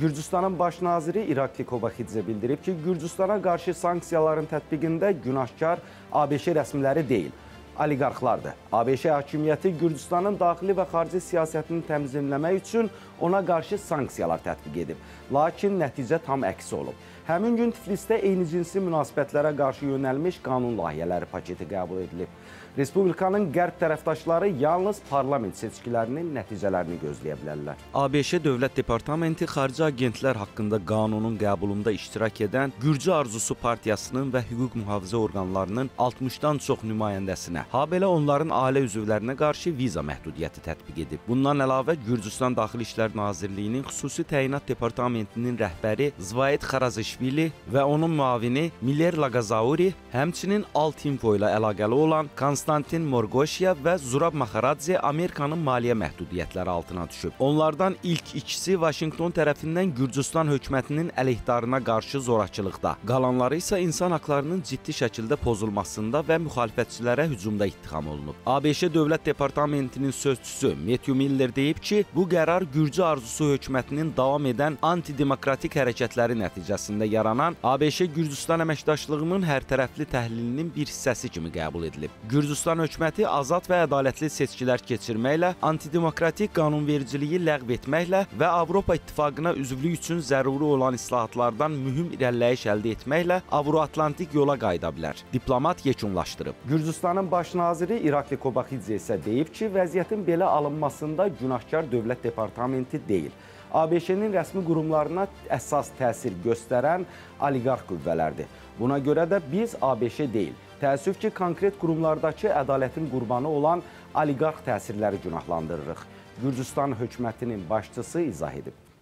Gürcüstanın baş naziri İrakli Kobaxidze bildirib ki, Gürcüstana qarşı sanksiyaların tətbiqində günahkar ABŞ rəsmiləri deyil, oliqarxlardır. ABŞ hakimiyyəti Gürcüstanın daxili və xarici siyasətini təmizləmək üçün ona qarşı sanksiyalar tətbiq edib. Lakin nəticə tam əksi olub. Həmin gün Tiflisdə eyni cinsi münasibətlərə qarşı yönəlmiş qanun layihələri paketi qəbul edilib. Respublikanın qərb tərəfdaşları yalnız parlament seçkilərinin nəticələrini gözləyə bilərlər. ABŞ Dövlət Departamenti xarici agentlər haqqında qanunun qəbulunda iştirak edən Gürcü Arzusu Partiyasının və hüquq mühafizə orqanlarının 60-dan çox nümayəndəsinə, habelə onların ailə üzvlərinə qarşı viza məhdudiyyəti tətbiq edib. Bundan əlavə Gürcüstan Daxili İşlər Nazirliyinin xüsusi təyinat departamentinin rəhbəri Zvayet Xarazişvili və onun müavini Miller Lagazauri, həmçinin Altinfo ilə əlaqəli olan Konstantin Morgoşya və Zurab Maxaradze Amerikanın maliyyə məhdudiyyətləri altına düşüb. Onlardan ilk ikisi Vaşinqton tərəfindən Gürcüstan hökumətinin əleyhdarına qarşı zorakılıqda, qalanları isə insan haqlarının ciddi şəkildə pozulmasında və müxalifətçilərə hücumda ittiham olunub. ABŞ Dövlət Departamentinin sözçüsü Matthew Miller deyib ki, bu qərar Gürcü arzusu hökumətinin davam edən antidemokratik hərəkətləri nəticəsində yaranan ABŞ Gürcüstan əməkdaşlığının hərtərəfli təhlilinin bir hissəsi kimi qəbul edilib. Gürcüstan hökuməti azad və ədalətli seçkilər keçirməklə, antidemokratik qanunvericiliyi ləğv etməklə və Avropa İttifaqına üzvlük üçün zəruri olan islahatlardan mühüm irəliləyiş əldə etməklə Avroatlantik yola qayıda bilər. Diplomat yekunlaşdırıb. Gürcüstanın baş naziri İrakli Kobaxidze isə deyib ki, vəziyyətin belə alınmasında günahkar dövlət departamenti deyil. ABŞ-nin rəsmi qurumlarına əsas təsir göstərən oliqarx qüvvələrdir. Buna görə də biz ABŞ deyil, təəssüf ki, konkret qurumlardakı ədalətin qurbanı olan oliqarx təsirləri günahlandırırıq. Gürcüstan hökumətinin başçısı izah edib.